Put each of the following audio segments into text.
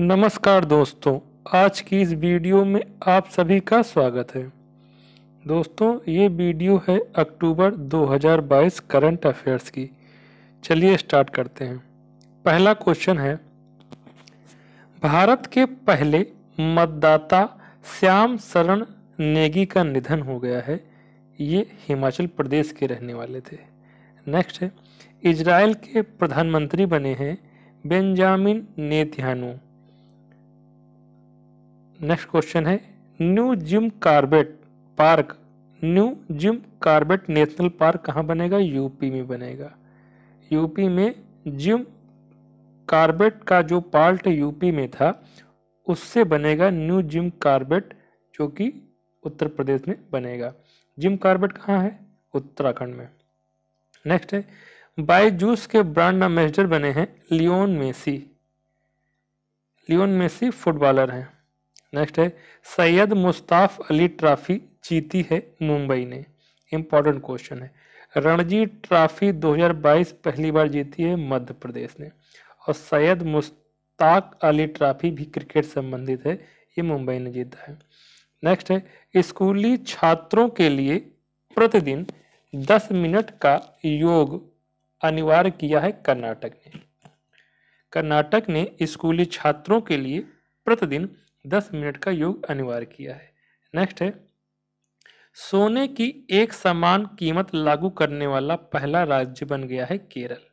नमस्कार दोस्तों, आज की इस वीडियो में आप सभी का स्वागत है। दोस्तों, ये वीडियो है अक्टूबर 2022 करंट अफेयर्स की। चलिए स्टार्ट करते हैं। पहला क्वेश्चन है, भारत के पहले मतदाता श्याम शरण नेगी का निधन हो गया है। ये हिमाचल प्रदेश के रहने वाले थे। नेक्स्ट है, इजराइल के प्रधानमंत्री बने हैं बेंजामिन नेतन्याहू। नेक्स्ट क्वेश्चन है, new Jim Corbett park, new Jim Corbett national park कहाँ बनेगा? यूपी में बनेगा। यूपी में जिम कार्बेट का जो पार्ट यूपी में था, उससे बनेगा न्यू जिम कार्बेट, जो कि उत्तर प्रदेश में बनेगा। जिम कार्बेट कहाँ है? उत्तराखंड में। नेक्स्ट है, बाईजूस के ब्रांड एम्बेसडर बने हैं Leon Messi. Leon Messi footballer हैं। नेक्स्ट है, सैयद मुस्ताफ अली ट्रॉफी जीती है मुंबई ने। इंपॉर्टेंट क्वेश्चन है। रणजी ट्रॉफी 2022 पहली बार जीती है मध्य प्रदेश ने। और सैयद मुस्ताक अली ट्रॉफी भी क्रिकेट संबंधित है, ये मुंबई ने जीता है। नेक्स्ट है, स्कूली छात्रों के लिए प्रतिदिन 10 मिनट का योग अनिवार्य किया है कर्नाटक ने। कर्नाटक ने स्कूली छात्रों के लिए प्रतिदिन दस मिनट का योग अनिवार्य किया है। नेक्स्ट है, सोने की एक समान कीमत लागू करने वाला पहला राज्य बन गया है केरल।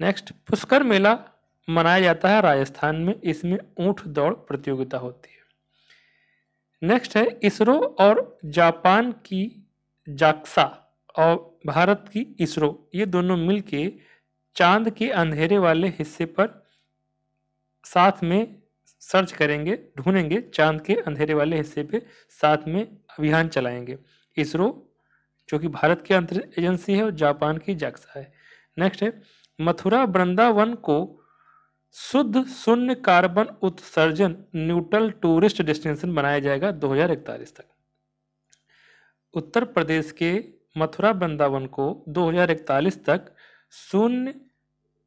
नेक्स्ट पुष्कर मेला मनाया जाता है राजस्थान में, इसमें ऊँट दौड़ प्रतियोगिता होती है। नेक्स्ट है, इसरो और जापान की जाक्सा और भारत की इसरो, ये दोनों मिलके चाँद के अंधेरे वाले हिस्से पर साथ में सर्च करेंगे, ढूंढेंगे, चाँद के अंधेरे वाले हिस्से पे साथ में अभियान चलाएँगे। इसरो, जो कि भारत की अंतरिक्ष एजेंसी है, और जापान की जाक्सा है। नेक्स्ट है, मथुरा वृंदावन को शुद्ध शून्य कार्बन उत्सर्जन न्यूट्रल टूरिस्ट डेस्टिनेशन बनाया जाएगा 2041 तक। उत्तर प्रदेश के मथुरा वृंदावन को 2041 तक शून्य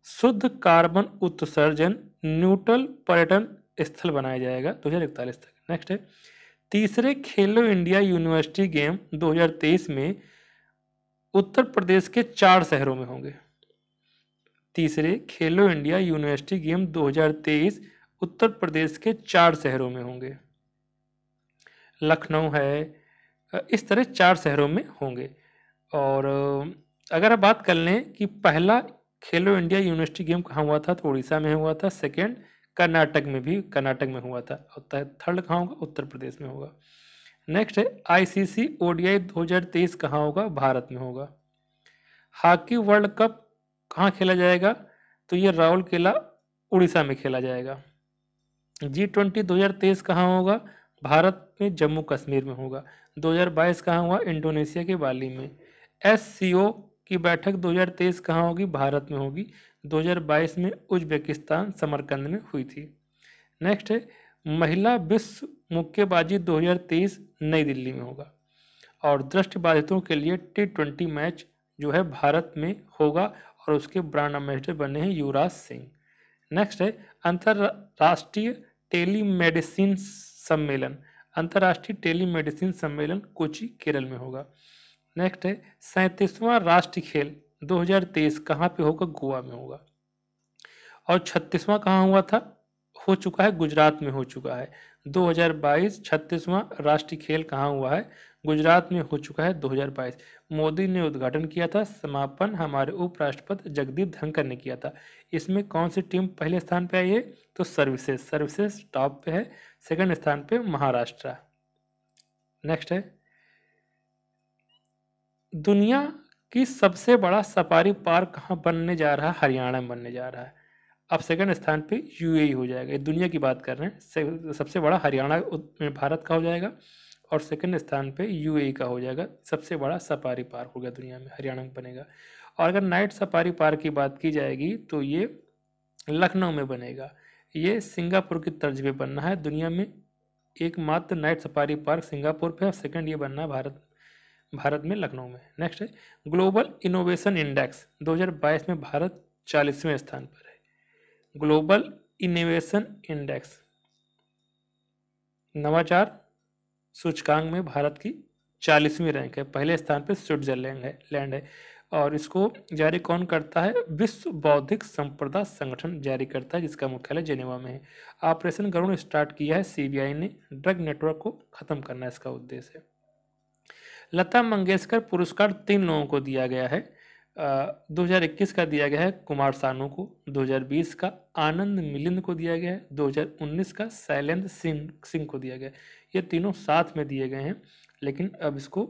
शुद्ध कार्बन उत्सर्जन न्यूट्रल पर्यटन स्थल बनाया जाएगा 2041 तक। नेक्स्ट है, तीसरे खेलो इंडिया यूनिवर्सिटी गेम 2023 में उत्तर प्रदेश के चार शहरों में होंगे। तीसरे Khelo India university game 2023 Uttar Pradesh के चार शहरों में होंगे। लखनऊ है इस तरह चार शहरों में होंगे। और अगर आप बात कर लें कि पहला खेलो इंडिया यूनिवर्सिटी गेम कहाँ हुआ था तो उड़ीसा में हुआ था। सेकेंड कर्नाटक में भी, कर्नाटक में हुआ था थर्ड कहाँ होगा? उत्तर प्रदेश में होगा। नेक्स्ट है आईसीसी ओडीआई 2023 कहाँ होगा? भारत में होगा। हॉकी वर्ल्ड कप कहाँ खेला जाएगा? तो ये राहुल किला उड़ीसा में खेला जाएगा। जी ट्वेंटी दो हज़ार तेईस कहाँ होगा? भारत में, जम्मू कश्मीर में होगा। 2022 कहाँ हुआ? इंडोनेशिया के बाली में। एससीओ की बैठक 2023 कहाँ होगी? भारत में होगी। 2022 में उज्बेकिस्तान समरकंद में हुई थी। नेक्स्ट है, महिला विश्व मुक्केबाजी 2023 नई दिल्ली में होगा। और दृष्टिबाधितों के लिए टी ट्वेंटी मैच जो है भारत में होगा और उसके ब्रांड एम्बेसडर बने हैं युवराज सिंह। नेक्स्ट है, अंतर्राष्ट्रीय टेलीमेडिसिन सम्मेलन। अंतर्राष्ट्रीय टेलीमेडिसिन सम्मेलन कोची केरल में होगा। नेक्स्ट है, सैंतीसवां राष्ट्रीय खेल। 2023 कहाँ पे होगा? गोवा में होगा। और छत्तीसवां कहाँ हुआ था? हो चुका है, गुजरात में हो चुका है। 2022 छत्तीसवां राष्ट्रीय खेल कहाँ हुआ है? गुजरात में हो चुका है 2022 मोदी ने उद्घाटन किया था, समापन हमारे उपराष्ट्रपति जगदीप धनकर ने किया था। इसमें कौन सी टीम पहले स्थान पे आई है? तो सर्विसेज़ सर्विसेज़ टॉप पे है, सेकंड स्थान पे महाराष्ट्र। नेक्स्ट है। दुनिया की सबसे बड़ा सफारी पार्क कहाँ बनने जा रहा है? हरियाणा में बनने जा रहा है। अब सेकंड स्थान पे यूएई हो जाएगा। दुनिया की बात कर रहे हैं सबसे बड़ा हरियाणा भारत का हो जाएगा और सेकंड स्थान पे यूएई का हो जाएगा। सबसे बड़ा सफारी पार्क होगा दुनिया में, हरियाणा में बनेगा। और अगर नाइट सफारी पार्क की बात की जाएगी तो ये लखनऊ में बनेगा। ये सिंगापुर की तर्ज पे बनना है। दुनिया में एकमात्र नाइट सफारी पार्क सिंगापुर पे और सेकंड ये बनना है भारत भारत में, लखनऊ में। नेक्स्ट है ग्लोबल इनोवेशन इंडेक्स 2022 में भारत चालीसवें स्थान पर है। ग्लोबल इनोवेशन इंडेक्स नवाचार, सूचकांक में भारत की चालीसवीं रैंक है। पहले स्थान पर स्विट्जरलैंड है लैंड है। और इसको जारी कौन करता है? विश्व बौद्धिक संपदा संगठन जारी करता है, जिसका मुख्यालय जेनेवा में है। ऑपरेशन गरुण स्टार्ट किया है, सीबीआई ने। ड्रग नेटवर्क को खत्म करना इसका उद्देश्य है। लता मंगेशकर पुरस्कार तीन लोगों को दिया गया है। दो हज़ार इक्कीस का दिया गया है कुमार सानू को 2020 का आनंद मिलिंद को दिया गया है 2019 का शैलेंद्र सिंह सिंह को दिया गया है। ये तीनों साथ में दिए गए हैं, लेकिन अब इसको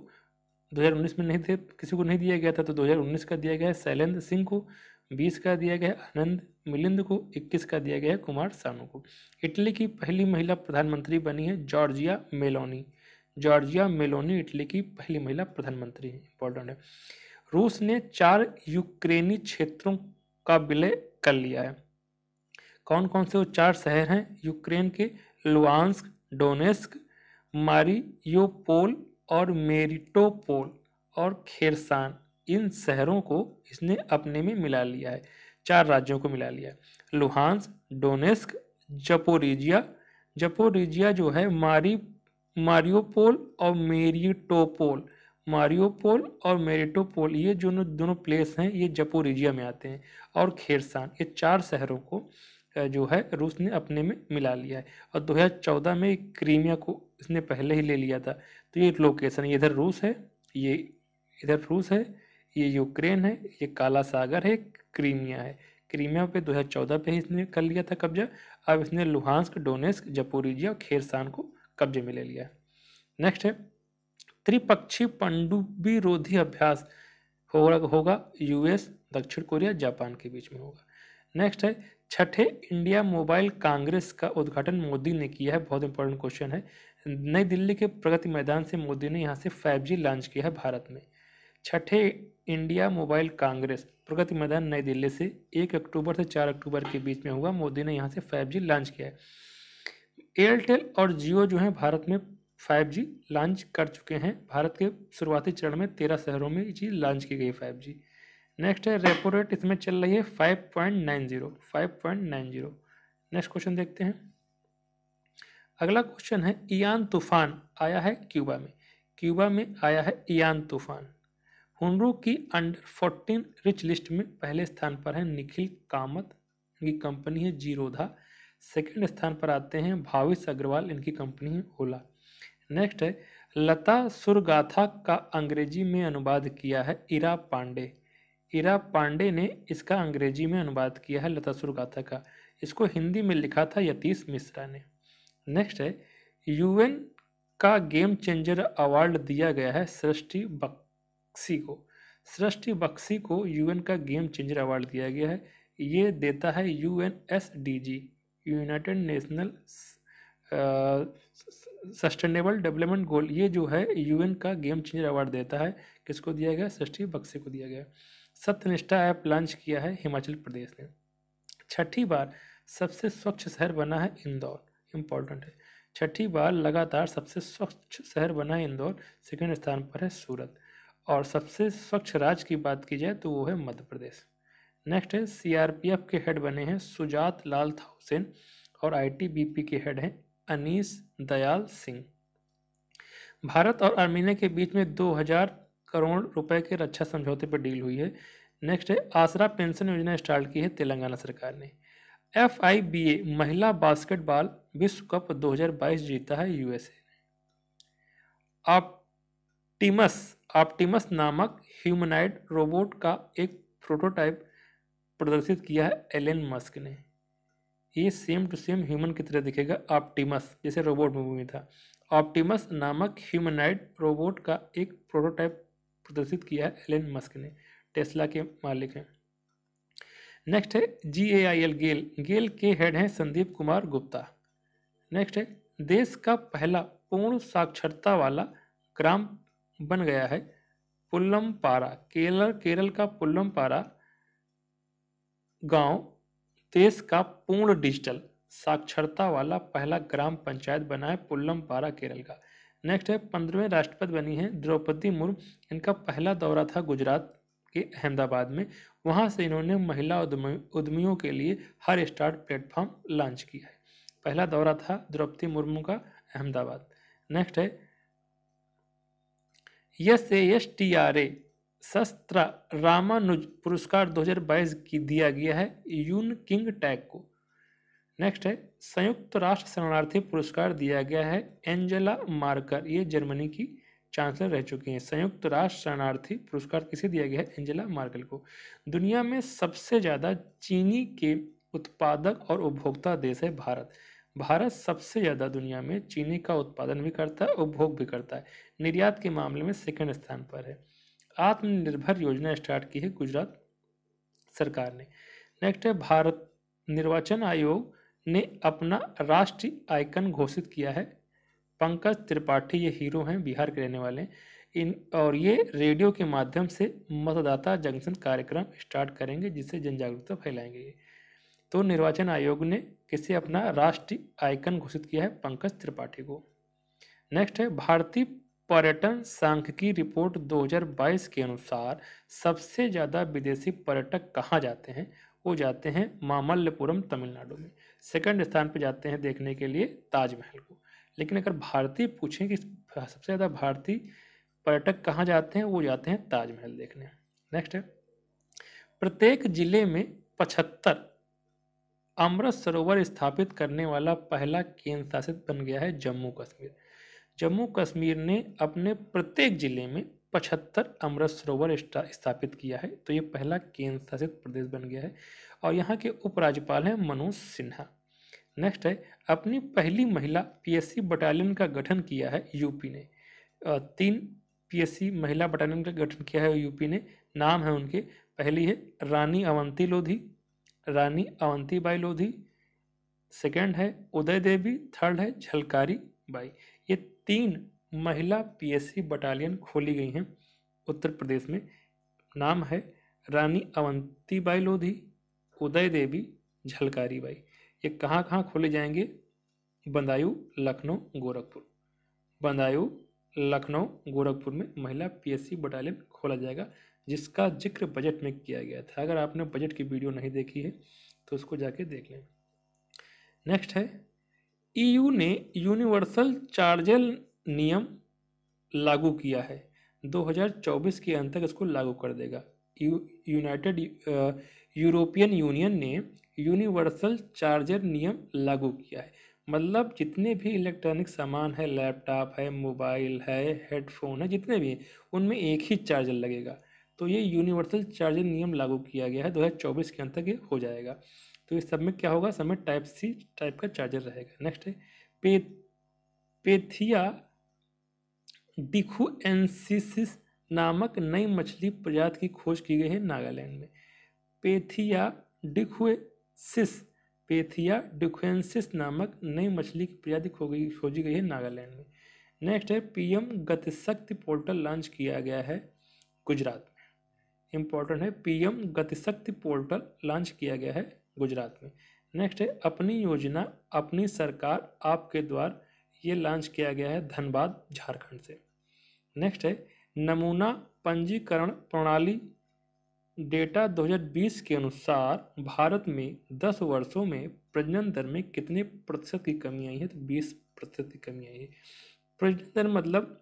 2019 में नहीं थे, किसी को नहीं दिया गया था तो 2019 का दिया गया है शैलेंद्र सिंह को 20 का दिया गया है आनंद मिलिंद को 21 का दिया गया है कुमार सानू को। इटली की पहली महिला प्रधानमंत्री बनी है Giorgia Meloni. Giorgia Meloni, Italy की पहली महिला प्रधानमंत्री इंपॉर्टेंट है। रूस ने चार यूक्रेनी क्षेत्रों का विलय कर लिया है। कौन कौन से वो चार शहर हैं? यूक्रेन के लुआंस्क, डोनेस्क, मारियोपोल और मेरिटोपोल और खेरसान। इन शहरों को इसने अपने में मिला लिया है, चार राज्यों को मिला लिया है। Luhansk Donetsk, Zaporizhzhia. जपोरिजिया जो है मारी मारियोपोल और मेरिटोपोल। मारियोपोल और मेरिटोपोल, ये जो दोनों प्लेस हैं, ये जपोरिजिया में आते हैं। और खेरसान, ये चार शहरों को जो है, रूस ने अपने में मिला लिया है। और 2014 में क्रीमिया को इसने पहले ही ले लिया था। तो ये लोकेशन ये इधर रूस है, ये इधर रूस है, ये यूक्रेन है, ये काला सागर है, क्रीमिया है। क्रीमिया पे 2014 पे ही इसने कर लिया था कब्जा। अब इसने लुहानस्क डोनेस्क, जपोरिजिया और खेरसान को कब्जे में ले लिया। नेक्स्ट है, त्रिपक्षीय पनडुब्बी रोधी अभ्यास होगा होगा यूएस दक्षिण कोरिया, जापान के बीच में होगा। नेक्स्ट है, छठे, इंडिया मोबाइल कांग्रेस का उद्घाटन मोदी ने किया है, बहुत इंपॉर्टेंट क्वेश्चन है। नई दिल्ली के प्रगति मैदान से मोदी ने यहाँ से 5G लॉन्च किया है भारत में। छठे, इंडिया मोबाइल कांग्रेस, प्रगति मैदान नई दिल्ली से एक अक्टूबर से चार अक्टूबर के बीच में हुआ मोदी ने यहाँ से 5G लॉन्च किया है। एयरटेल और जियो जो है भारत में 5G लॉन्च कर चुके हैं। भारत के शुरुआती चरण में तेरह शहरों में ये चीज़ लॉन्च की गई 5G नेक्स्ट है, रेपो रेट इसमें चल रही है five point nine zero five point nine zero next question देखते हैं। अगला क्वेश्चन है ईयान तूफ़ान आया है क्यूबा में। क्यूबा में आया है ईयान तूफ़ान। हुनरू की अंडर फोर्टीन रिच लिस्ट में पहले स्थान पर है निखिल कामत। इनकी कंपनी है जीरोधा। सेकंड स्थान पर आते हैं भाविश अग्रवाल, इनकी कंपनी है ओला। नेक्स्ट है, लता सुरगाथा का अंग्रेज़ी में अनुवाद किया है इरा पांडे। इरा पांडे ने इसका अंग्रेज़ी में अनुवाद किया है लता सुरगाथा का। इसको हिंदी में लिखा था यतीश मिश्रा ने। नेक्स्ट है, यूएन का गेम चेंजर अवार्ड दिया गया है सृष्टि बक्सी को। सृष्टि बक्सी को यूएन का गेम चेंजर अवार्ड दिया गया है। ये देता है UN S D G united national sustainable development goal, ये जो है, यूएन का गेम चेंजर अवार्ड देता है। किसको दिया गया? सृष्टि बक्से को दिया गया। सत्यनिष्ठा ऐप लॉन्च किया है हिमाचल प्रदेश ने। छठी बार सबसे स्वच्छ शहर बना है इंदौर। इम्पोर्टेंट है। छठी बार लगातार सबसे स्वच्छ शहर बना है इंदौर, सेकेंड स्थान पर है सूरत। और सबसे स्वच्छ राज्य की बात की जाए तो वो है मध्य प्रदेश। नेक्स्ट है सीआरपीएफ के हेड बने हैं सुजात लाल थाउसेन और आईटीबीपी के हेड हैं अनीस दयाल सिंह। भारत और आर्मीनिया के बीच में 2000 करोड़ रुपए के रक्षा समझौते पर डील हुई है। नेक्स्ट है, आसरा पेंशन योजना स्टार्ट की है तेलंगाना सरकार ने। एफ़ आई बी ए महिला बास्केटबॉल विश्व कप 2022 जीता है यूएसए ने। ऑप्टिमस ऑप्टिमस नामक ह्यूमनाइड रोबोट का एक प्रोटोटाइप प्रदर्शित किया है एलन मस्क ने। ये सेम टू सेम ह्यूमन की तरह दिखेगा ऑप्टिमस जैसे रोबोट मूवी में था। ऑप्टिमस नामक ह्यूमनाइड रोबोट का एक प्रोटोटाइप प्रदर्शित किया है एलन मस्क ने टेस्ला के मालिक हैं। नेक्स्ट है जी ए आई एल गेल गेल के हेड हैं संदीप कुमार गुप्ता। नेक्स्ट है, देश का पहला पूर्ण साक्षरता वाला ग्राम बन गया है पुल्लमपारा केरल केरल का पुल्लमपारा गाँव, देश का पूर्ण डिजिटल साक्षरता वाला पहला ग्राम पंचायत बना है पुल्लम पुल्लमपारा केरल का। नेक्स्ट है, पंद्रहवें राष्ट्रपति बनी है द्रौपदी मुर्मू। इनका पहला दौरा था गुजरात के अहमदाबाद में। वहाँ से इन्होंने महिला उद्यमियों के लिए हर स्टार्ट प्लेटफॉर्म लॉन्च किया है। पहला दौरा था द्रौपदी मुर्मू का अहमदाबाद। नेक्स्ट है S S T R A SASTRA Ramanuja पुरस्कार 2022 की दिया गया है यून किंग टैग को। नेक्स्ट है, संयुक्त राष्ट्र शरणार्थी पुरस्कार दिया गया है एंजेला मार्कर। ये जर्मनी की चांसलर रह चुके हैं। संयुक्त राष्ट्र शरणार्थी पुरस्कार किसे दिया गया है? एंजेला मार्कल को। दुनिया में सबसे ज़्यादा चीनी के उत्पादक और उपभोक्ता देश है भारत। भारत सबसे ज़्यादा दुनिया में चीनी का उत्पादन भी करता है, उपभोग भी करता है। निर्यात के मामले में सेकंड स्थान पर है। आत्मनिर्भर योजना स्टार्ट की है गुजरात सरकार ने। नेक्स्ट है, भारत निर्वाचन आयोग ने अपना राष्ट्रीय आइकन घोषित किया है। पंकज त्रिपाठी ये हीरो हैं, बिहार के रहने वाले इन, और ये रेडियो के माध्यम से मतदाता जंक्शन कार्यक्रम स्टार्ट करेंगे, जिससे जन जागरूकता फैलाएँगे तो निर्वाचन आयोग ने किसे अपना राष्ट्रीय आइकन घोषित किया है? पंकज त्रिपाठी को। नेक्स्ट है, भारतीय पर्यटन संघ सांख्यिकी रिपोर्ट 2022 के अनुसार सबसे ज़्यादा विदेशी पर्यटक कहाँ जाते हैं? वो जाते हैं मामल्लपुरम तमिलनाडु में। सेकंड स्थान पर जाते हैं देखने के लिए ताजमहल को। लेकिन अगर भारतीय पूछें कि सबसे ज़्यादा भारतीय पर्यटक कहाँ जाते हैं, वो जाते हैं ताजमहल देखने। नेक्स्ट है। प्रत्येक ज़िले में पचहत्तर अमृत सरोवर स्थापित करने वाला पहला केंद्र शासित बन गया है जम्मू कश्मीर। जम्मू कश्मीर ने अपने प्रत्येक ज़िले में पचहत्तर अमृत सरोवर स्थापित किया है। तो ये पहला केंद्र शासित प्रदेश बन गया है और यहाँ के उपराज्यपाल हैं मनोज सिन्हा। नेक्स्ट है, अपनी पहली महिला पीएससी बटालियन का गठन किया है यूपी ने। तीन पीएससी महिला बटालियन का गठन किया है यूपी ने। नाम है उनके। पहली है रानी अवंती लोधी, रानी अवंती बाई लोधी। सेकेंड है उदय देवी, थर्ड है झलकारी बाई। तीन महिला पीएससी बटालियन खोली गई हैं। उत्तर प्रदेश में नाम है रानी अवंती बाई लोधी, उदय देवी झलकारी बाई ये कहाँ कहाँ खोले जाएँगे? बंदायू, लखनऊ, गोरखपुर। बंदायु, लखनऊ, गोरखपुर में महिला पीएससी बटालियन खोला जाएगा, जिसका ज़िक्र बजट में किया गया था। अगर आपने बजट की वीडियो नहीं देखी है तो उसको जाके देख लें। नेक्स्ट है ईयू ने यूनिवर्सल चार्जर नियम लागू किया है। 2024 के अंत तक इसको लागू कर देगा। यू, यूनाइटेड यूरोपियन यूनियन ने यूनिवर्सल चार्जर नियम लागू किया है। मतलब जितने भी इलेक्ट्रॉनिक सामान है, लैपटॉप है, मोबाइल है, हेडफोन है, जितने भी हैं, उनमें एक ही चार्जर लगेगा। तो ये यूनिवर्सल चार्जर नियम लागू किया गया है। 2024 के अंत तक ये हो जाएगा। तो इस सब में क्या होगा? सब में टाइप सी टाइप का चार्जर रहेगा। नेक्स्ट है, पे पेथिया डिखुएंसिस नामक नई मछली प्रजाति की खोज की गई है नागालैंड में। पेथिया डिखुएसिस पेथिया डिखुएंसिस नामक नई मछली की प्रजाति खो गई खोजी गई है नागालैंड में। नेक्स्ट है, पीएम गतिशक्ति पोर्टल लॉन्च किया गया है गुजरात में। इम्पोर्टेंट है, पीएम गतिशक्ति पोर्टल लॉन्च किया गया है गुजरात में। नेक्स्ट है, अपनी योजना, अपनी सरकार आपके द्वार ये लॉन्च किया गया है धनबाद, झारखंड से। नेक्स्ट है, नमूना पंजीकरण प्रणाली। डेटा 2020 के अनुसार भारत में 10 वर्षों में प्रजनन दर में कितने प्रतिशत की कमी आई है? तो 20 प्रतिशत की कमी आई है। प्रजनन दर मतलब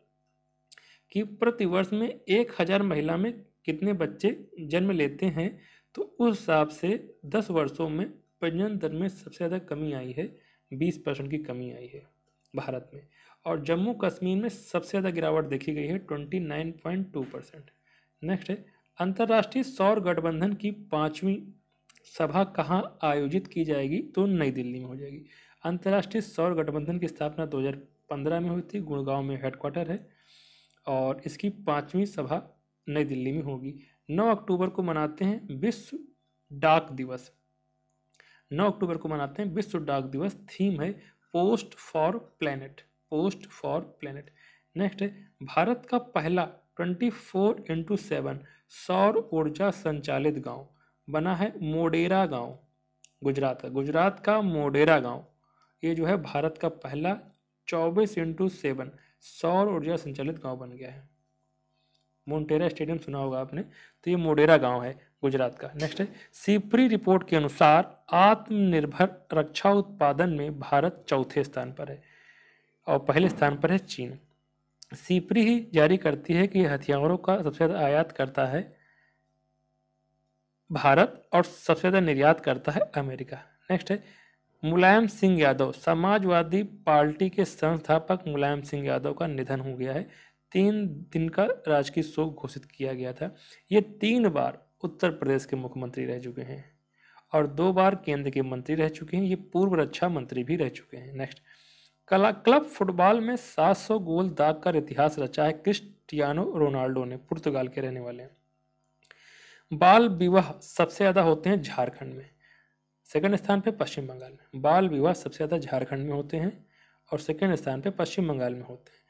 कि प्रति वर्ष में एक हज़ार महिला में कितने बच्चे जन्म लेते हैं? तो उस हिसाब से दस वर्षों में प्रजनन दर में सबसे ज़्यादा कमी आई है, बीस परसेंट की कमी आई है भारत में। और जम्मू कश्मीर में सबसे ज़्यादा गिरावट देखी गई है twenty nine point two percent next है, अंतर्राष्ट्रीय सौर गठबंधन की पाँचवीं सभा कहाँ आयोजित की जाएगी? तो नई दिल्ली में हो जाएगी। अंतर्राष्ट्रीय सौर गठबंधन की स्थापना 2015 में हुई थी, गुड़गांव में हेडक्वार्टर है और इसकी पाँचवीं सभा नई दिल्ली में होगी। 9 अक्टूबर को मनाते हैं विश्व डाक दिवस। 9 अक्टूबर को मनाते हैं विश्व डाक दिवस। थीम है post for planet, post for planet. Next है, भारत का पहला 24 फोर इंटू सेवन सौर ऊर्जा संचालित गाँव। बना है मोडेरा गाँव, गुजरात का। गुजरात का मोडेरा गाँव, ये जो है भारत का पहला 24 इंटू सेवन सौर ऊर्जा संचालित गाँव बन गया है। मोन्टेरा स्टेडियम सुना होगा आपने तो ये मोडेरा गाँव है गुजरात का। नेक्स्ट है, सीपरी रिपोर्ट के अनुसार आत्मनिर्भर रक्षा उत्पादन में भारत चौथे स्थान पर है और पहले स्थान पर है चीन। सीपरी ही जारी करती है कि हथियारों का सबसे ज़्यादा आयात करता है भारत और सबसे ज़्यादा निर्यात करता है अमेरिका। नेक्स्ट है, मुलायम सिंह यादव, समाजवादी पार्टी के संस्थापक मुलायम सिंह यादव का निधन हो गया है। तीन दिन का राजकीय शोक घोषित किया गया था। ये तीन बार उत्तर प्रदेश के मुख्यमंत्री रह चुके हैं और दो बार केंद्र के मंत्री रह चुके हैं। ये पूर्व रक्षा मंत्री भी रह चुके हैं। नेक्स्ट कला क्लब फुटबॉल में 700 गोल दाग कर इतिहास रचा है क्रिस्टियानो रोनाल्डो ने। पुर्तगाल के रहने वाले हैं। बाल विवाह सबसे ज़्यादा होते हैं झारखंड में। सेकंड स्थान पे पश्चिम बंगाल में। बाल विवाह सबसे ज़्यादा झारखंड में होते हैं और सेकंड स्थान पे पश्चिम बंगाल में होते हैं।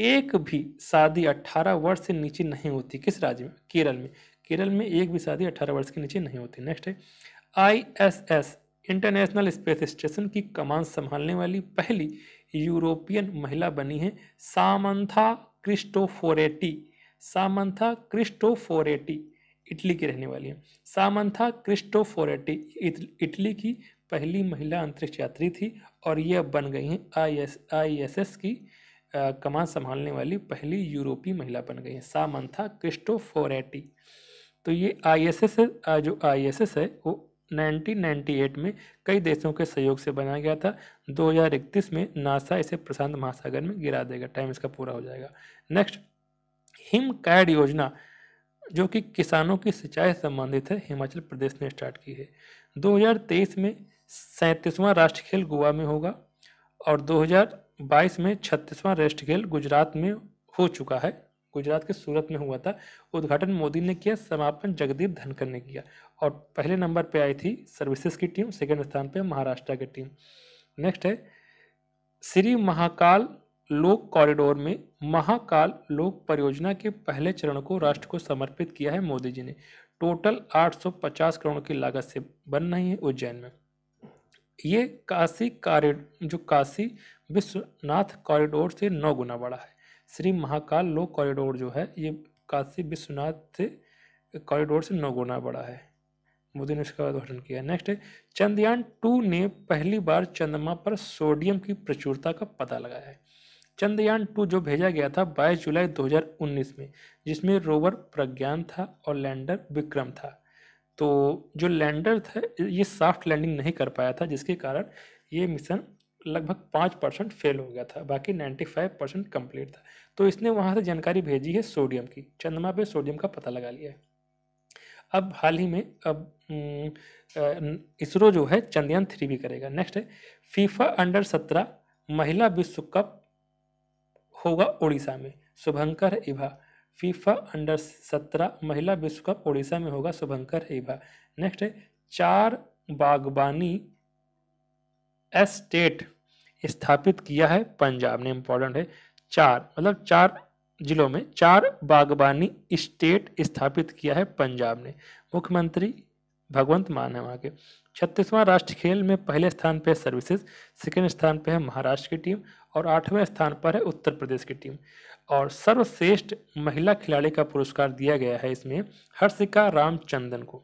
एक भी शादी 18 वर्ष से नीचे नहीं होती। किस राज्य में? केरल में। केरल में एक भी शादी 18 वर्ष के नीचे नहीं होती। नेक्स्ट है। आईएसएस इंटरनेशनल स्पेस स्टेशन की कमान संभालने वाली पहली यूरोपियन महिला बनी है Samantha Cristoforetti. Samantha Cristoforetti, Italy की रहने वाली है। सामंथा क्रिस्टोफोरेटी इटली की पहली महिला अंतरिक्ष यात्री थी और यह बन गई हैं I S I S S की कमान संभालने वाली पहली यूरोपीय महिला बन गई है। Samantha Cristoforetti. तो ये आईएसएस जो आईएसएस है, वो 1998 में कई देशों के सहयोग से बनाया गया था। 2031 में नासा इसे प्रशांत महासागर में गिरा देगा। टाइम इसका पूरा हो जाएगा। नेक्स्ट, हिम कैड योजना, जो कि किसानों की सिंचाई संबंधित है, हिमाचल प्रदेश ने स्टार्ट की है। 2023 में सैंतीसवां राष्ट्रीय खेल गोवा में होगा और 2022 में छत्तीसवां रेस्ट खेल गुजरात में हो चुका है। गुजरात के सूरत में हुआ था। उद्घाटन मोदी ने किया, समापन जगदीप धनकर ने किया और पहले नंबर पे आई थी सर्विसेज़ की टीम, सेकंड स्थान पे महाराष्ट्र की टीम। नेक्स्ट है, श्री महाकाल लोक कॉरिडोर में महाकाल लोक परियोजना के पहले चरण को राष्ट्र को समर्पित किया है मोदी जी ने। टोटल 850 करोड़ की लागत से बन रही है उज्जैन में। ये काशी कॉरिडोर जो काशी विश्वनाथ कॉरिडोर से नौ गुना बड़ा है। श्री महाकाल लोक कॉरिडोर जो है, ये काशी विश्वनाथ कॉरिडोर से नौ गुना बड़ा है। मोदी ने इसका उद्घाटन किया। नेक्स्ट चंद्रयान टू ने पहली बार चंद्रमा पर सोडियम की प्रचुरता का पता लगाया है। चंद्रयान टू जो भेजा गया था 22 जुलाई 2019 में, जिसमें रोवर प्रज्ञान था और लैंडर विक्रम था। तो जो लैंडर था, ये सॉफ्ट लैंडिंग नहीं कर पाया था, जिसके कारण ये मिशन लगभग पाँच परसेंट फेल हो गया था, बाकी नाइन्टी फाइव परसेंट कंप्लीट था। तो इसने वहाँ से जानकारी भेजी है सोडियम की चंद्रमा पे सोडियम का पता लगा लिया है। अब हाल ही में, अब इसरो जो है चंद्रयान थ्री भी करेगा। नेक्स्ट है फीफा अंडर सत्रह, महिला विश्व कप होगा उड़ीसा में, शुभंकर इभा। फीफा अंडर सत्रह, महिला विश्व कप उड़ीसा में होगा शुभंकर इभा। नेक्स्ट है, चार बागबानी एस्टेट स्थापित किया है, पंजाब ने इम्पोर्टेंट है, चार मतलब चार जिलों में, चार बागबानी स्टेट स्थापित किया है पंजाब ने। मुख्यमंत्री भगवंत मान है वहाँ के। छत्तीसवां राष्ट्रीय खेल में पहले स्थान पर सर्विसेज़ सेकेंड स्थान पर है महाराष्ट्र की टीम और आठवें स्थान पर है उत्तर प्रदेश की टीम और सर्वश्रेष्ठ महिला खिलाड़ी का पुरस्कार दिया गया है इसमें हर्षिका रामचंदन को।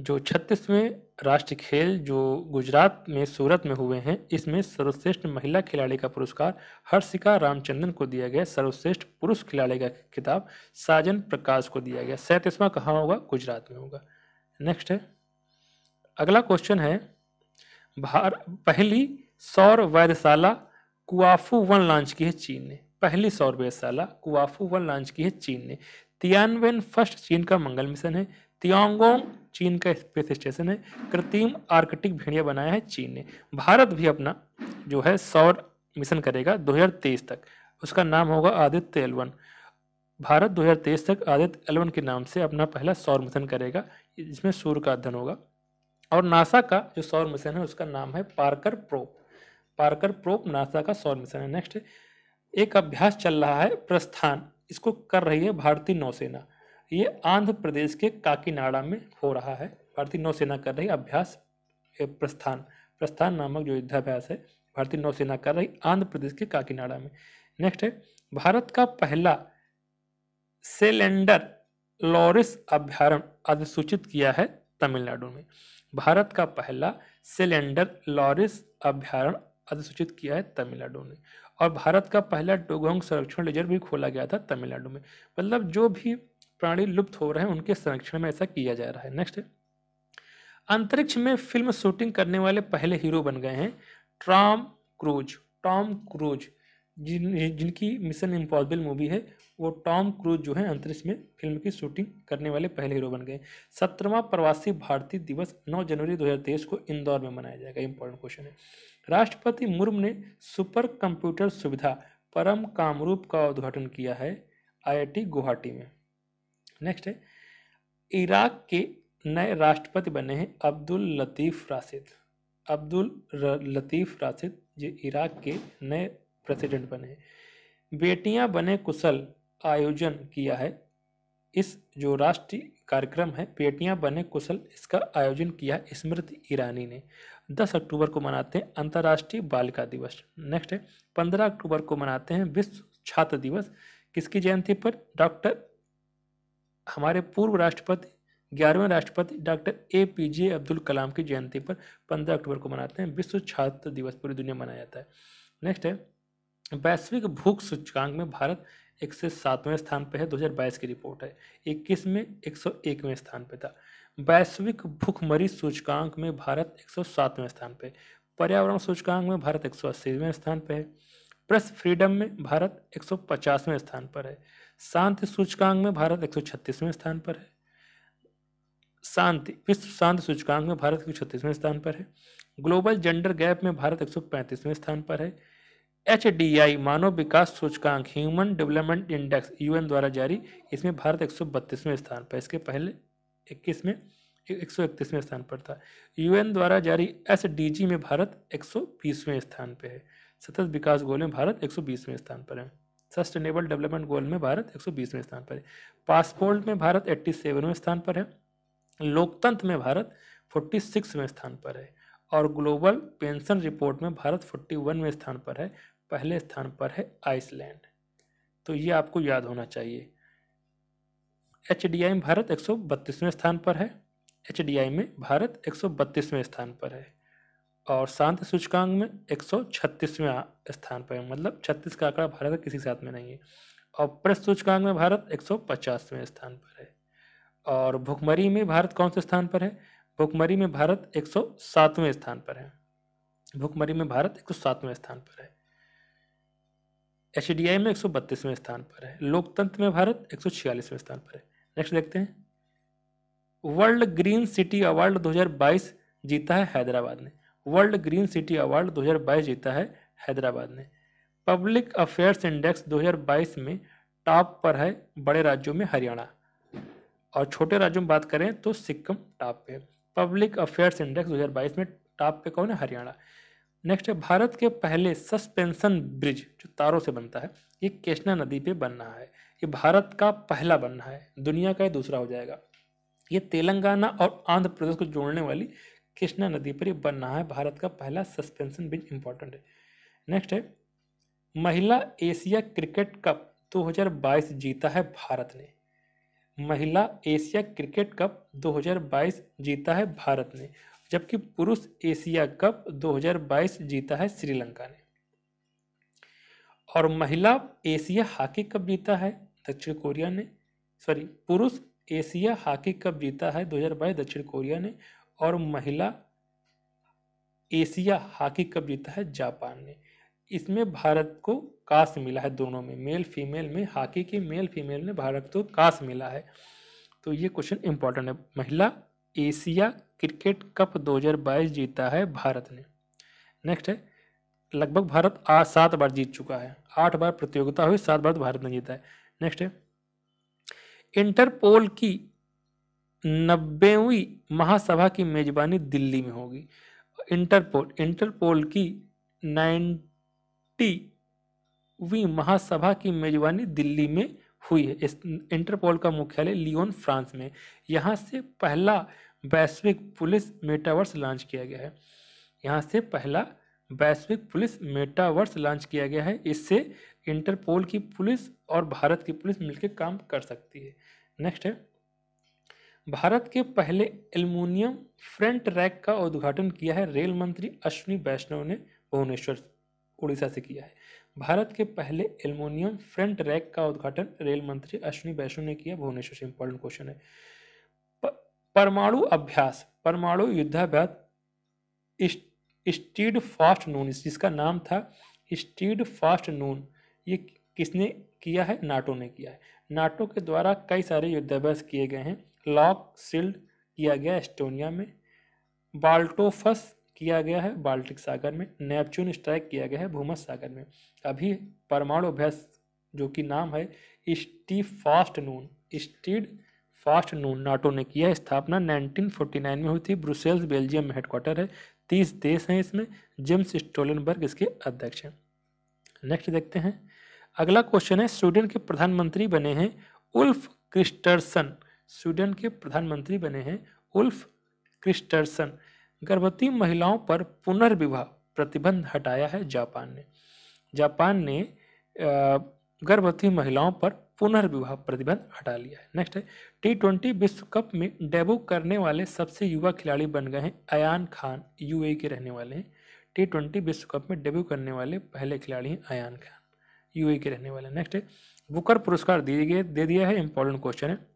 जो छत्तीसवें राष्ट्रीय खेल जो गुजरात में सूरत में हुए हैं, इसमें सर्वश्रेष्ठ महिला खिलाड़ी का पुरस्कार हर्षिका रामचंद्रन को दिया गया। सर्वश्रेष्ठ पुरुष खिलाड़ी का खिताब साजन प्रकाश को दिया गया। सैंतीसवां कहाँ होगा? गुजरात में होगा। नेक्स्ट है। अगला क्वेश्चन है, भार, पहली सौर वैधशाला कुआफू वन लॉन्च की है चीन ने। पहली सौर वैधशाला कुआफू वन लॉन्च की है चीन ने। तियानवेन फ़र्स्ट चीन का मंगल मिशन है। तियांगोंग, चीन का स्पेस स्टेशन है। कृत्रिम आर्कटिक भेड़िया बनाया है चीन ने। भारत भी अपना जो है सौर मिशन करेगा 2023 तक। उसका नाम होगा आदित्य एलवन भारत 2023 तक आदित्य एलवन के नाम से अपना पहला सौर मिशन करेगा। जिसमें सूर्य का अध्ययन होगा। और नासा का जो सौर मिशन है, उसका नाम है Parker Probe Parker Probe NASA का सौर मिशन है। नेक्स्ट एक अभ्यास चल रहा है प्रस्थान। इसको कर रही है भारतीय नौसेना। ये आंध्र प्रदेश के काकीनाडा में हो रहा है। भारतीय नौसेना कर रही अभ्यास प्रस्थान। प्रस्थान नामक जो युद्धाभ्यास है, भारतीय नौसेना कर रही आंध्र प्रदेश के काकीनाडा में। नेक्स्ट है, भारत का पहला सेलेंडर लॉरिस अभ्यारण अधिसूचित किया है तमिलनाडु में। भारत का पहला सिलेंडर लॉरिस अभ्यारण अधिसूचित किया है तमिलनाडु ने। और भारत का पहला डोगोंग संरक्षण रिज़र्व भी खोला गया था तमिलनाडु में। मतलब जो भी प्राणी लुप्त हो रहे हैं, उनके संरक्षण में ऐसा किया जा रहा है। नेक्स्ट अंतरिक्ष में फ़िल्म शूटिंग करने वाले पहले हीरो बन गए हैं ट्राम क्रूज। टॉम क्रूज, जिन, जिनकी मिशन इम्पॉसिबल मूवी है, वो टॉम क्रूज जो है अंतरिक्ष में फ़िल्म की शूटिंग करने वाले पहले हीरो बन गए सत्रहवा प्रवासी भारतीय दिवस 9 जनवरी 2023 को इंदौर में मनाया जाएगा। इंपॉर्टेंट क्वेश्चन है। राष्ट्रपति मुर्मू ने सुपर कंप्यूटर सुविधा परम कामरूप का उद्घाटन किया है आईआईटी गुवाहाटी में। नेक्स्ट है, इराक के नए राष्ट्रपति बने हैं अब्दुल लतीफ़ राशिद। अब्दुल लतीफ़ राशिद जो इराक के नए प्रेसिडेंट बने हैं। बेटियाँ बने कुशल आयोजन किया है। इस जो राष्ट्रीय कार्यक्रम है, बेटियाँ बने कुशल इसका आयोजन किया है स्मृति ईरानी ने। 10 अक्टूबर को मनाते हैं अंतर्राष्ट्रीय बालिका दिवस। नेक्स्ट है 15 अक्टूबर को मनाते हैं विश्व छात्र दिवस। किसकी जयंती पर? डॉक्टर हमारे पूर्व राष्ट्रपति, ग्यारहवें राष्ट्रपति doctor A P J Abdul Kalam की जयंती पर 15 अक्टूबर को मनाते हैं। विश्व छात्र दिवस पूरी दुनिया मनाया जाता है। नेक्स्ट है, वैश्विक भूख सूचकांक में भारत एक से सातवें स्थान पर है 2022 की रिपोर्ट है। इक्कीस में एक सौ एकवें स्थान पर था। वैश्विक भूखमरी सूचकांक में भारत एक सौ सातवें स्थान पर पर्यावरण सूचकांक में भारत एक सौ अस्सीवें स्थान पर है। प्रेस फ्रीडम में भारत एक सौ पचासवें स्थान पर है। शांति सूचकांक में भारत एक सौ छत्तीसवें स्थान पर है। शांति, विश्व शांति सूचकांक में भारत एक सौ स्थान पर है। ग्लोबल जेंडर गैप में भारत एक सौ स्थान पर है। एच डी आई मानव विकास सूचकांक, ह्यूमन डेवलपमेंट इंडेक्स, यूएन द्वारा जारी, इसमें भारत एक स्थान पर इसके पहले इक्कीस में एक सौ इकतीसवें स्थान पर था। यूएन द्वारा जारी एस में भारत एक सौ बीसवें स्थान पर है। सतत विकास गोल में भारत एक सौ बीसवें स्थान पर है। सस्टेनेबल डेवलपमेंट गोल में भारत एक सौ बीसवें स्थान पर है। पासपोर्ट में भारत एट्टी सेवनवें स्थान पर है। लोकतंत्र में भारत फोर्टी सिक्सवें स्थान पर है। और ग्लोबल पेंशन रिपोर्ट में भारत फोर्टी वनवें स्थान पर है। पहले स्थान पर है आइसलैंड। तो ये आपको याद होना चाहिए। एचडीआई में भारत एक स्थान पर है। एचडीआई में भारत एक स्थान पर है। और शांति सूचकांक में एक स्थान पर है। मतलब छत्तीस का आंकड़ा भारत का किसी साथ में नहीं है। और प्रेस सूचकांक में भारत एक स्थान पर है। और भुखमरी में भारत कौन से स्थान पर है? भुखमरी में भारत एक स्थान पर है। भुखमरी में भारत एक स्थान पर है। एचडीआई में एक स्थान पर है। लोकतंत्र में भारत एक स्थान पर है। नेक्स्ट देखते हैं। वर्ल्ड ग्रीन सिटी अवार्ड 2022 जीता है हैदराबाद ने। वर्ल्ड ग्रीन सिटी अवार्ड 2022 जीता है हैदराबाद ने। पब्लिक अफेयर्स इंडेक्स 2022 में टॉप पर है बड़े राज्यों में हरियाणा। और छोटे राज्यों में बात करें तो सिक्किम टॉप पे पब्लिक अफेयर्स इंडेक्स 2022 में टॉप पे कौन है? हरियाणा। नेक्स्ट है, भारत के पहले सस्पेंशन ब्रिज जो तारों से बनता है, ये कृष्णा नदी पे बन है। ये भारत का पहला बन रहा है, दुनिया का ये दूसरा हो जाएगा। ये तेलंगाना और आंध्र प्रदेश को जोड़ने वाली कृष्णा नदी पर बन रहा है, भारत का पहला सस्पेंशन ब्रिज इंपॉर्टेंट है। नेक्स्ट है, महिला एशिया क्रिकेट कप 2022 जीता है भारत ने। महिला एशिया क्रिकेट कप 2022 जीता है भारत ने, जबकि पुरुष एशिया कप 2022 जीता है श्रीलंका ने। और महिला एशिया हॉकी कप जीता है दक्षिण कोरिया ने सॉरी पुरुष एशिया हॉकी कप जीता है 2022 दक्षिण कोरिया ने और महिला एशिया हॉकी कप जीता है जापान ने। इसमें भारत को कास मिला है दोनों में, मेल फीमेल में, हॉकी के मेल फीमेल में भारत को कास मिला है। तो ये क्वेश्चन इंपॉर्टेंट है। महिला एशिया क्रिकेट कप 2022 जीता है भारत ने। नेक्स्ट है, लगभग भारत आज सात बार जीत चुका है। आठ बार प्रतियोगिता हुई, सात बार भारत ने जीता है। नेक्स्ट है, इंटरपोल की नब्बेवीं महासभा की मेजबानी दिल्ली में होगी। इंटरपोल इंटरपोल की नाइन वी महासभा की मेजबानी दिल्ली में हुई है। इस इंटरपोल का मुख्यालय लियोन, फ्रांस में यहाँ से पहला वैश्विक पुलिस मेटावर्स लॉन्च किया गया है। यहाँ से पहला वैश्विक पुलिस मेटावर्स लॉन्च किया गया है। इससे इंटरपोल की पुलिस और भारत की पुलिस मिलकर काम कर सकती है। नेक्स्ट है। भारत के पहले एल्यूमिनियम फ्रंट रैक का उद्घाटन किया है रेल मंत्री अश्विनी वैष्णव ने भुवनेश्वर, उड़ीसा से किया है। भारत के पहले एल्यूमिनियम फ्रंट रैक का उद्घाटन रेल मंत्री अश्विनी वैष्णव ने किया, भुवनेश्वर से इंपॉर्टेंट क्वेश्चन है। परमाणु अभ्यास, परमाणु युद्धाभ्यास स्टीड फास्ट नून जिसका नाम था स्टीड फास्ट नून, ये किसने किया है? नाटो ने किया है। नाटो के द्वारा कई सारे युद्धाभ्यास किए गए हैं। लॉक सिल्ड किया गया एस्टोनिया में, बाल्टोफस किया गया है बाल्टिक सागर में, नेपच्यून स्ट्राइक किया गया है भूमध सागर में। अभी परमाणु अभ्यास जो कि नाम है steadfast noon steadfast noon, NATO ने किया स्थापना 1949 में हुई थी, ब्रुसेल्स, बेल्जियम में हेडक्वार्टर है, तीस देश हैं इसमें, जेम्स स्टोलनबर्ग इसके अध्यक्ष हैं। नेक्स्ट देखते हैं। अगला क्वेश्चन है, स्वीडन के प्रधानमंत्री बने हैं उल्फ क्रिस्टरसन। स्वीडन के प्रधानमंत्री बने हैं उल्फ क्रिस्टरसन। गर्भवती महिलाओं पर पुनर्विवाह प्रतिबंध हटाया है जापान ने। जापान ने गर्भवती महिलाओं पर पुनर्विवाह प्रतिबंध हटा लिया है। नेक्स्ट है टी ट्वेंटी विश्व कप में डेब्यू करने वाले सबसे युवा खिलाड़ी बन गए हैं अयान खान यूएई के रहने वाले हैं। टी ट्वेंटी विश्व कप में डेब्यू करने वाले पहले खिलाड़ी हैं अयान खान यूएई के रहने वाले नेक्स्ट है, बुकर पुरस्कार दिए गए, दे दिया है इंपॉर्टेंट क्वेश्चन है।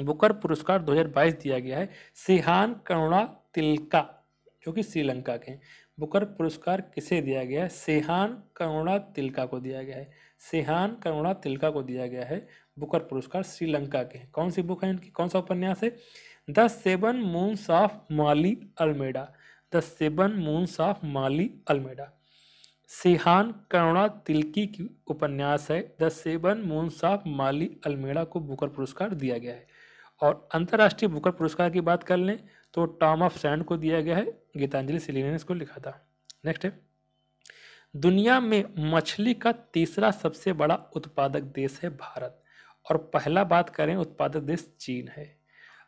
बुकर पुरस्कार 2022 दिया गया है। सिहान करुणा तिलका, जो कि श्रीलंका के हैं। बुकर पुरस्कार किसे दिया गया है? सेहान करुणा तिलका को दिया गया है। सेहान करुणा तिलका को दिया गया है। बुकर पुरस्कार श्रीलंका के कौन सी बुक है इनकी? कौन सा उपन्यास है? The seven moons of Maali Almeida. The seven moons of Maali Almeida. Shehan Karunatilaka उपन्यास है। The seven moons of Maali Almeida को बुकर पुरस्कार दिया गया है। और अंतर्राष्ट्रीय बुकर पुरस्कार की बात कर लें तो टॉम ऑफ़ सैंड को दिया गया है, गीतांजलि सिली ने इसको लिखा था। नेक्स्ट है। दुनिया में मछली का तीसरा सबसे बड़ा उत्पादक देश है भारत, और पहला बात करें, उत्पादक देश चीन है।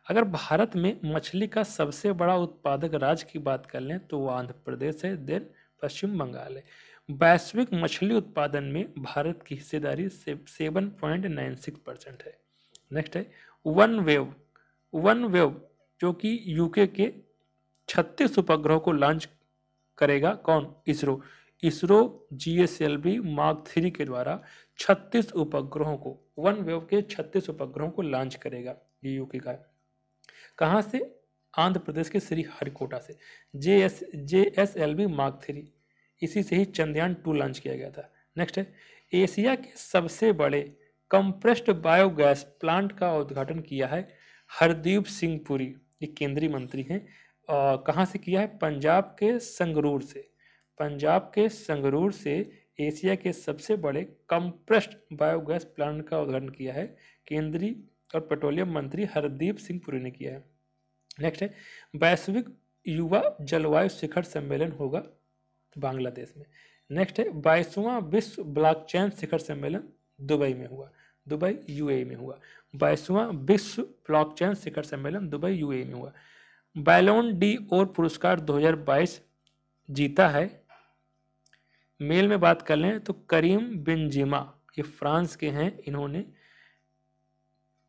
अगर भारत में मछली का सबसे बड़ा उत्पादक राज्य की बात कर लें तो वो आंध्र प्रदेश है, देन पश्चिम बंगाल है। वैश्विक मछली उत्पादन में भारत की हिस्सेदारी seven point nine six percent है। नेक्स्ट है। वन वेव वन वेव जो कि यूके के छत्तीस उपग्रहों को लॉन्च करेगा। कौन? ISRO. ISRO G S L V Mark three के द्वारा 36 उपग्रहों को, वन वेव के 36 उपग्रहों को लॉन्च करेगा ये यूके का। कहाँ से? आंध्र प्रदेश के श्री हरिकोटा से। J S J S L V Mark three इसी से ही चंद्रयान टू लॉन्च किया गया था। नेक्स्ट है। एशिया के सबसे बड़े कंप्रेस्ड बायोगैस प्लांट का उद्घाटन किया है हरदीप सिंह पुरी, ये केंद्रीय मंत्री हैं। कहाँ से किया है? पंजाब के संगरूर से। पंजाब के संगरूर से एशिया के सबसे बड़े कंप्रेस्ड बायोगैस प्लांट का उद्घाटन किया है केंद्रीय और पेट्रोलियम मंत्री हरदीप सिंह पुरी ने किया है। नेक्स्ट है, वैश्विक युवा जलवायु शिखर सम्मेलन होगा बांग्लादेश में। नेक्स्ट है, बाईसवां विश्व ब्लॉकचेन शिखर सम्मेलन दुबई में हुआ। दुबई, यूएई में हुआ। बाईसवां विश्व ब्लॉकचेन शिखर सम्मेलन दुबई, यूएई में हुआ। बैलोन डी और पुरस्कार 2022 जीता है। मेल में बात कर लें तो करीम बेंजिमा, ये फ्रांस के हैं। इन्होंने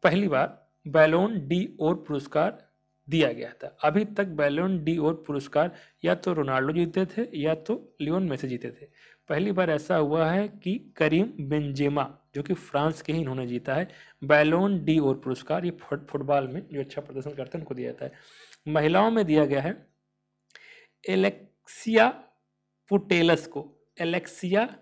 पहली बार बैलोन डी और पुरस्कार दिया गया था। अभी तक बैलोन डी और पुरस्कार या तो रोनाल्डो जीते थे या तो लियोन मेसी जीते थे। पहली बार ऐसा हुआ है कि करीम बेंजेमा, जो कि फ्रांस के ही इन्होंने जीता है, बैलोन डी और पुरस्कार, ये फुट, फुटबॉल में जो अच्छा प्रदर्शन करते हैं, उनको दिया जाता है। महिलाओं में दिया गया है एलेक्सिया पुटेलस को, एलेक्सिया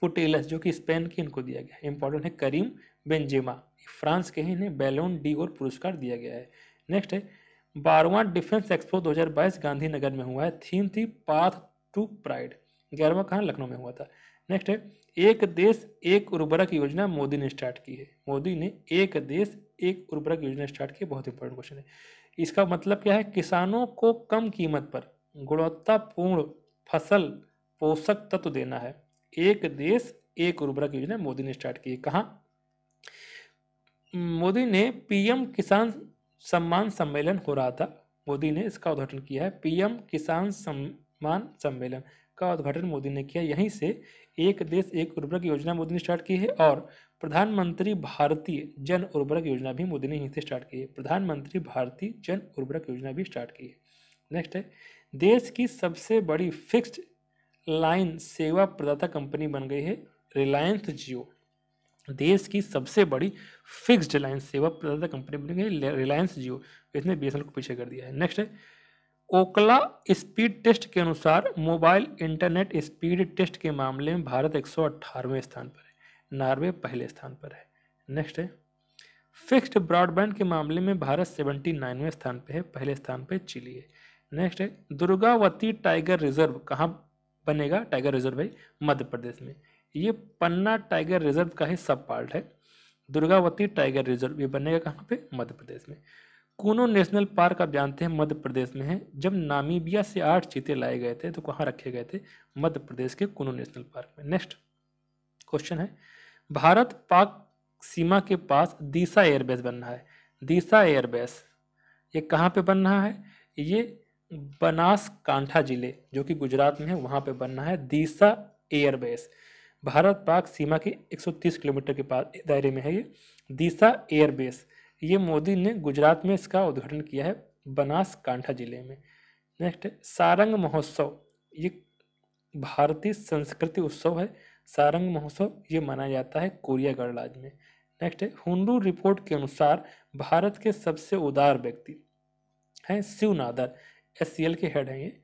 पुटेलस, जो कि स्पेन की इनको दिया गया है। इंपॉर्टेंट है करीम बेंजेमा, फ्रांस के ही इन्हें बैलोन डी और पुरस्कार दिया गया है। नेक्स्ट है, बारहवा डिफेंस एक्सपो 2022 गांधीनगर में हुआ है, थीम थी पाथ टू प्राइड। ग्यारहवा कहाँ? लखनऊ में हुआ था। नेक्स्ट है, एक देश, एक उर्वरक योजना मोदी ने स्टार्ट की है। मोदी ने एक देश, एक उर्वरक योजना स्टार्ट की बहुत इंपॉर्टेंट क्वेश्चन है। इसका मतलब क्या है? किसानों को कम कीमत पर गुणवत्तापूर्ण फ़सल पोषक तत्व देना है। एक देश, एक उर्वरक योजना मोदी ने स्टार्ट की कहाँ? मोदी ने पीएम किसान सम्मान सम्मेलन हो रहा था। मोदी ने इसका उद्घाटन किया है। पीएम किसान सम्मान सम्मेलन। का उद्घाटन मोदी ने किया। यहीं से एक देश, एक उर्वरक योजना मोदी ने स्टार्ट की है और प्रधानमंत्री भारतीय जन उर्वरक योजना भी मोदी ने यहीं से स्टार्ट की है। प्रधानमंत्री भारतीय जन उर्वरक योजना भी स्टार्ट की है। नेक्स्ट है, देश की सबसे बड़ी फिक्स्ड लाइन सेवा प्रदाता कंपनी बन गई है रिलायंस जियो। देश की सबसे बड़ी फिक्स्ड लाइन सेवा प्रदाता कंपनी बन गई है रिलायंस जियो। इसने बी को पीछे कर दिया है। नेक्स्ट है ओकला स्पीड टेस्ट के अनुसार मोबाइल इंटरनेट स्पीड टेस्ट के मामले में भारत एक स्थान पर है नॉर्वे पहले स्थान पर है। नेक्स्ट है। फिक्स्ड ब्रॉडबैंड के मामले में भारत सेवेंटी नाइनवें स्थान पर है, पहले स्थान पर चिली है। नेक्स्ट है, दुर्गावती टाइगर रिज़र्व कहाँ बनेगा? टाइगर रिज़र्व है मध्य प्रदेश में। ये पन्ना टाइगर रिज़र्व का ही सब पार्ट है। दुर्गावती टाइगर रिज़र्व ये बनेगा कहाँ पे? मध्य प्रदेश में। कूनो नेशनल पार्क आप जानते हैं, मध्य प्रदेश में है। जब नामीबिया से आठ चीते लाए गए थे तो कहाँ रखे गए थे? मध्य प्रदेश के कूनो नेशनल पार्क में। नेक्स्ट क्वेश्चन है, भारत पाक सीमा के पास दीसा एयरबेस बन रहा है। दीसा एयरबेस, ये कहाँ पे बन रहा है? ये बनास कांठा ज़िले, जो कि गुजरात में है, वहाँ पे बनना है दीसा एयरबेस। भारत पाक सीमा के 130 किलोमीटर के पास दायरे में है ये। दीसा एयरबेस ये मोदी ने गुजरात में इसका उद्घाटन किया है बनास कांठा ज़िले में। नेक्स्ट सारंग महोत्सव। ये भारतीय संस्कृति उत्सव है। सारंग महोत्सव ये मनाया जाता है कोरिया गणराज्य में। नेक्स्ट है हुंडू रिपोर्ट के अनुसार भारत के सबसे उदार व्यक्ति हैं शिव नादर एस के हेड हैं ये।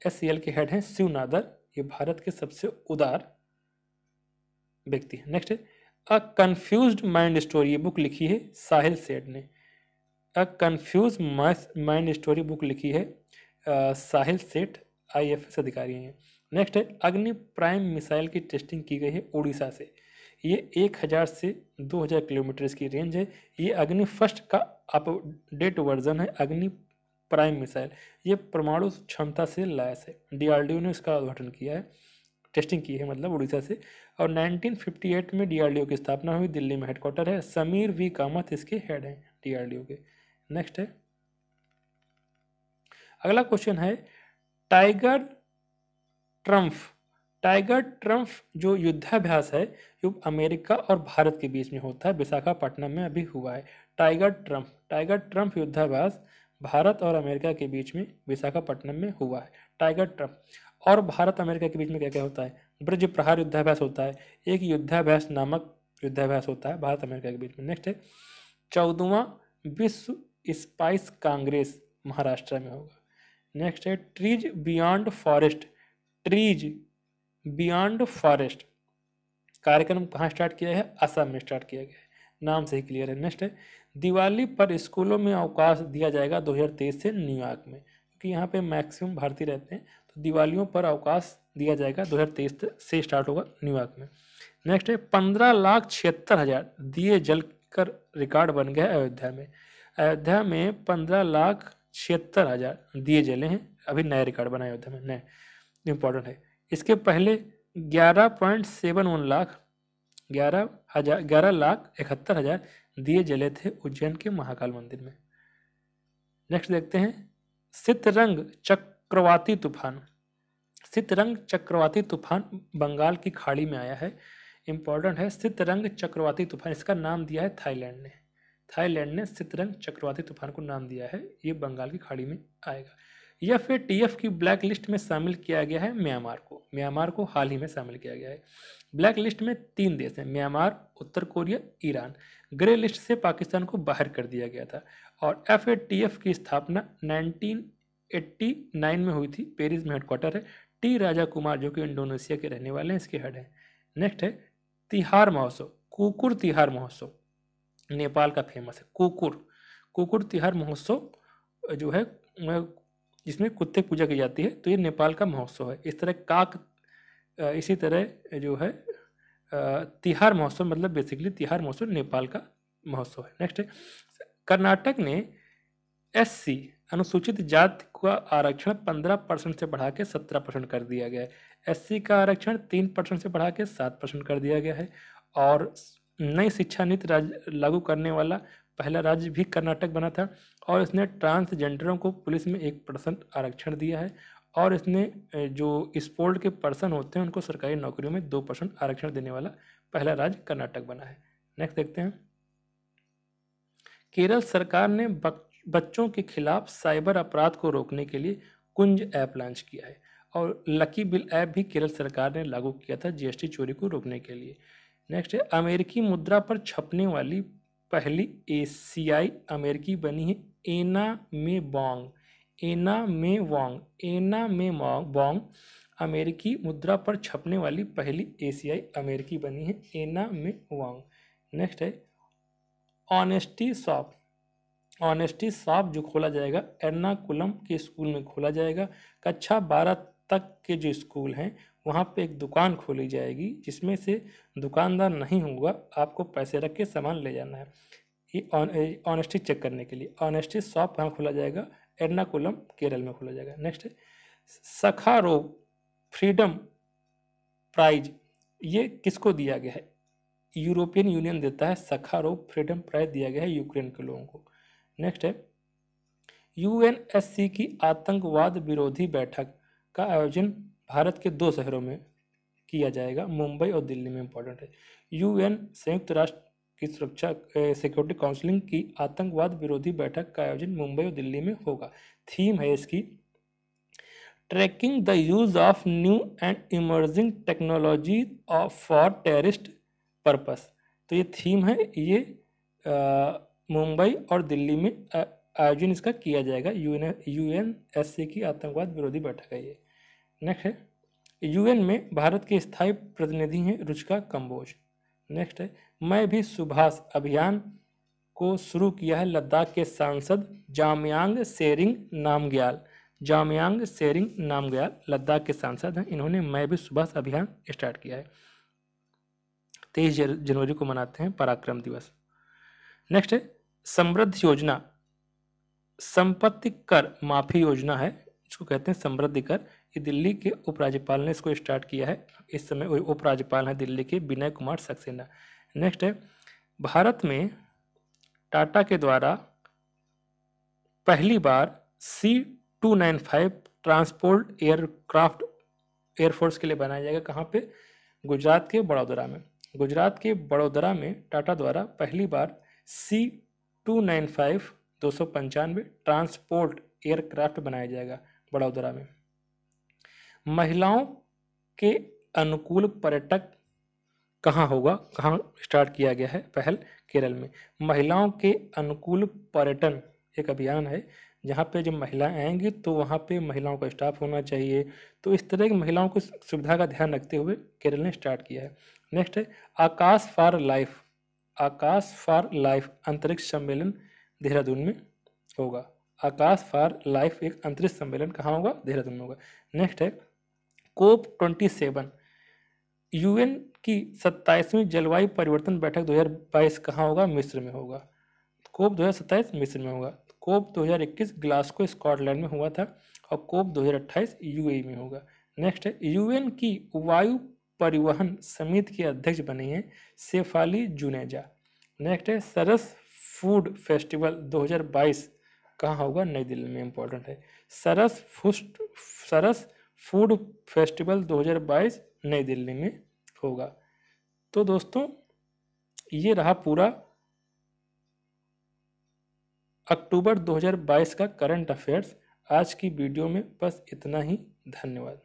एस के हेड हैं शिव नादर ये भारत के सबसे उदार व्यक्ति हैं। Next a confused mind story ये बुक लिखी है साहिल सेठ ने। A confused mind story book लिखी है आ, साहिल सेठ आईएफएस अधिकारी हैं। नेक्स्ट है अग्नि प्राइम मिसाइल की टेस्टिंग की गई है उड़ीसा से। ये एक हज़ार से दो हज़ार किलोमीटर की रेंज है। ये अग्नि फ़र्स्ट का अपडेट वर्जन है अग्नि प्राइम मिसाइल। ये परमाणु क्षमता से लैस है। डीआरडीओ ने इसका उद्घाटन किया है। टेस्टिंग की है मतलब उड़ीसा से। और 1958 में डीआरडीओ की स्थापना हुई, दिल्ली में हेडक्वार्टर है। समीर वी कामत इसके हेड हैं डीआरडीओ के। नेक्स्ट है। अगला क्वेश्चन है टाइगर ट्रम्फ टाइगर ट्रम्फ जो युद्धाभ्यास है, जो अमेरिका और भारत के बीच में होता है, विशाखापट्टनम में अभी हुआ है। टाइगर ट्रम्फ टाइगर ट्रंप युद्धाभ्यास भारत और अमेरिका के बीच में विशाखापट्टनम में हुआ है। टाइगर ट्रंप और भारत अमेरिका के बीच में क्या क्या होता है? ब्रज प्रहार युद्धाभ्यास होता है। एक युद्धाभ्यास नामक युद्धाभ्यास होता है भारत अमेरिका के बीच में। नेक्स्ट है। चौदवा विश्व स्पाइस कांग्रेस महाराष्ट्र में होगा। नेक्स्ट है। Trees beyond forest trees beyond forest कार्यक्रम कहाँ स्टार्ट किया है? असम में स्टार्ट किया गया है। नाम से ही क्लियर है। नेक्स्ट है। दिवाली पर स्कूलों में अवकाश दिया जाएगा 2023 से न्यूयॉर्क में। क्योंकि यहाँ पे मैक्सिमम भारतीय रहते हैं। तो दिवालियों पर अवकाश दिया जाएगा। 2023 से स्टार्ट होगा न्यूयॉर्क में। नेक्स्ट है, पंद्रह लाख छिहत्तर हज़ार दिए जल कर रिकॉर्ड बन गया अयोध्या में। अयोध्या में पंद्रह लाख छिहत्तर हज़ार दिए जले हैं। अभी नया रिकॉर्ड बना अयोध्या में नए इंपॉर्टेंट है। इसके पहले ग्यारह पॉइंट सेवन वन लाख, ग्यारह हज़ार, ग्यारह लाख इकहत्तर हज़ार दिए जले थे उज्जैन के महाकाल मंदिर में। नेक्स्ट देखते हैं, सितरंग चक्रवाती तूफ़ान। सितरंग चक्रवाती तूफ़ान बंगाल की खाड़ी में आया है। इंपॉर्टेंट है, सितरंग चक्रवाती तूफ़ान, इसका नाम दिया है थाईलैंड ने। थाईलैंड ने सितरंग चक्रवाती तूफ़ान को नाम दिया है, ये बंगाल की खाड़ी में आएगा। या फिर टीएफ की ब्लैक लिस्ट में शामिल किया गया है म्यांमार को। म्यांमार को हाल ही में शामिल किया गया है। ब्लैक लिस्ट में तीन देश हैं, म्यांमार, उत्तर कोरिया, ईरान। ग्रे लिस्ट से पाकिस्तान को बाहर कर दिया गया था। और एफएटीएफ की स्थापना 1989 में हुई थी। पेरिस में हेडक्वार्टर है। टी राजा कुमार जो कि इंडोनेशिया के रहने वाले हैं, इसके हेड हैं। नेक्स्ट है, तिहार महोत्सव, कुकुर तिहार महोत्सव। नेपाल का फ़ेमस है, कुकुर। कुकुर तिहार महोत्सव, जो है जिसमें कुत्ते पूजा की जाती है तो ये नेपाल का महोत्सव है। इस तरह काक इसी तरह जो है तिहार महोत्सव मतलब बेसिकली तिहार महोत्सव नेपाल का महोत्सव है। नेक्स्ट है, कर्नाटक ने एससी अनुसूचित जाति का आरक्षण 15 परसेंट से बढ़ा के 17 परसेंट कर दिया गया है। एससी का आरक्षण तीन परसेंट से बढ़ा के सात परसेंट कर दिया गया है। और नई शिक्षा नीति राज्य लागू करने वाला पहला राज्य भी कर्नाटक बना था और इसने ट्रांसजेंडरों को पुलिस में एक परसेंट आरक्षण दिया है और इसने जो स्पोर्ट के पर्सन होते हैं उनको सरकारी नौकरियों में दो परसेंट आरक्षण देने वाला पहला राज्य कर्नाटक बना है। नेक्स्ट देखते हैं। केरल सरकार ने बच्चों के खिलाफ साइबर अपराध को रोकने के लिए कुंज ऐप लॉन्च किया है और लकी बिल ऐप भी केरल सरकार ने लागू किया था जीएसटी चोरी को रोकने के लिए। नेक्स्ट है, अमेरिकी मुद्रा पर छपने वाली पहली एशियाई अमेरिकी बनी है एना में बोंग एना मे वोंग एना में बोंग अमेरिकी मुद्रा पर छपने वाली पहली एशियाई अमेरिकी बनी है एना में वोंग नेक्स्ट है, ऑनेस्टी शॉप। ऑनेस्टी शॉप जो खोला जाएगा, एर्नाकुलम के स्कूल में खोला जाएगा। कक्षा बारह तक के जो स्कूल हैं, वहाँ पे एक दुकान खोली जाएगी, जिसमें से दुकानदार नहीं होगा, आपको पैसे रख के सामान ले जाना है। ये ऑनेस्टी चेक करने के लिए। ऑनेस्टी शॉप कहाँ खोला जाएगा, एर्नाकुलम केरल में खोला जाएगा। नेक्स्ट है सखारो फ्रीडम प्राइज, ये किसको दिया गया है? यूरोपियन यूनियन देता है सखारो फ्रीडम प्राइज दिया गया है यूक्रेन के लोगों को। नेक्स्ट है यूएनएससी की आतंकवाद विरोधी बैठक का आयोजन भारत के दो शहरों में किया जाएगा, मुंबई और दिल्ली में इंपॉर्टेंट है। यूएन संयुक्त राष्ट्र की सुरक्षा सिक्योरिटी काउंसिलिंग की आतंकवाद विरोधी बैठक का आयोजन मुंबई और दिल्ली में होगा। थीम है इसकी tracking the use of new and emerging technology for terrorist purpose तो ये थीम है, ये मुंबई और दिल्ली में आयोजन इसका किया जाएगा। यू एन की आतंकवाद विरोधी बैठक है ये। नेक्स्ट है। यूएन में भारत के स्थायी प्रतिनिधि हैं रुचिका कंबोज नेक्स्ट है। मैं भी सुभाष अभियान को शुरू किया है लद्दाख के सांसद जामयांग सेरिंग नामग्याल। जामयांग सेरिंग नामग्याल लद्दाख के सांसद हैं। इन्होंने मैं भी सुभाष अभियान स्टार्ट किया है। तेईस जनवरी को मनाते हैं पराक्रम दिवस। नेक्स्ट है। समृद्ध योजना, संपत्ति कर माफ़ी योजना है, इसको कहते हैं समृद्धि कर। ये दिल्ली के उपराज्यपाल ने इसको स्टार्ट किया है। इस समय उपराज्यपाल हैं दिल्ली के विनय कुमार सक्सेना। नेक्स्ट है, भारत में टाटा के द्वारा पहली बार C two nine five transport aircraft air force के लिए बनाया जाएगा। कहाँ पे? गुजरात के बड़ोदरा में। गुजरात के बड़ोदरा में टाटा द्वारा पहली बार सी टू नाइन फाइव दो सौ पंचानवे ट्रांसपोर्ट एयरक्राफ्ट बनाया जाएगा बड़ोदरा में। महिलाओं के अनुकूल पर्यटक कहाँ होगा? कहाँ स्टार्ट किया गया है पहल? केरल में। महिलाओं के अनुकूल पर्यटन एक अभियान है, जहाँ पे जब महिलाएँ आएँगी तो वहाँ पे महिलाओं का स्टाफ होना चाहिए। तो इस तरह की महिलाओं को सुविधा का ध्यान रखते हुए केरल ने स्टार्ट किया है। नेक्स्ट है, Akash for life Akash for life अंतरिक्ष सम्मेलन देहरादून में होगा। आकाश फॉर लाइफ एक अंतरिक्ष सम्मेलन कहाँ होगा? देहरादून में होगा। नेक्स्ट है, कोप ट्वेंटी सेवन। यूएन की सत्ताईसवीं जलवायु परिवर्तन बैठक 2022 कहाँ होगा? मिस्र में होगा। कोप 2027 मिस्र में होगा। कोप 2021 ग्लासको स्कॉटलैंड में हुआ था और कोप 2028 यूएई में होगा। नेक्स्ट है, यूएन की वायु परिवहन समिति के अध्यक्ष बने हैं सेफाली जुनेजा। नेक्स्ट है, सरस फ़ूड फेस्टिवल 2022 कहाँ होगा? नई दिल्ली में इम्पोर्टेंट है। सरस फुस्ट, सरस फ़ूड फेस्टिवल 2022 नई दिल्ली में होगा। तो दोस्तों, ये रहा पूरा अक्टूबर 2022 का करंट अफेयर्स आज की वीडियो में बस इतना ही। धन्यवाद।